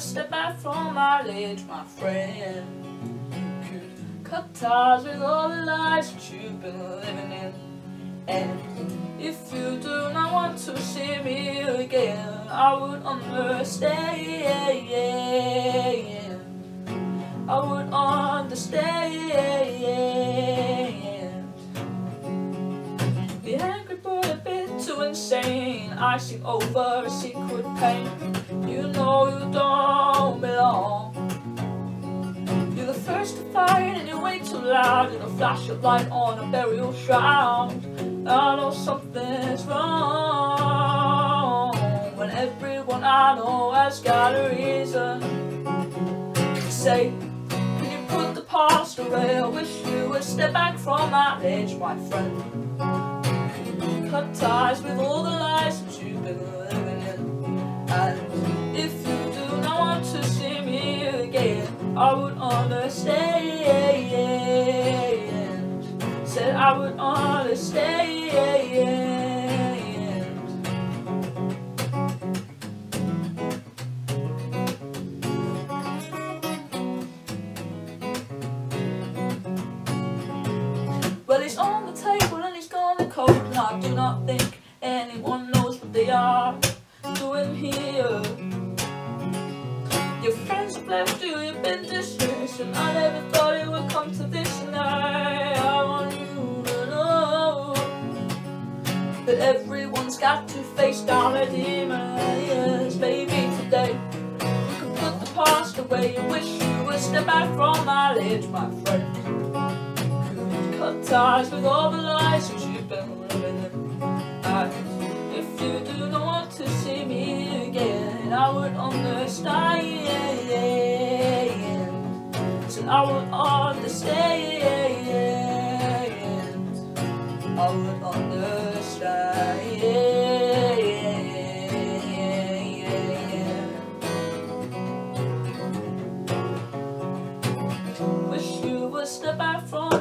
would step back from my ledge, my friend. You could cut ties with all the lies that you've been living in. And if you do not want to see me again, I would understand. I would understand. The angry boy too insane. I see over a secret pain. You know you don't belong. You're the first to fight and you're way too loud. You're the flash of light on a burial shroud. I know something's wrong when everyone I know has got a reason to say. Can you put the past away? I wish you would step back from that edge, my friend. Ties with all the lies that you've been living in. And if you do not want to see me again, I would understand. Said I would understand. I do not think anyone knows what they are doing here. Your friends have left you, you've been and I never thought it would come to this. And I, I want you to know that everyone's got to face down a maybe today you can put the past away and wish you would step back from my ledge, my friend cut ties with all the lies I would understand. I would understand. Wish you would step back from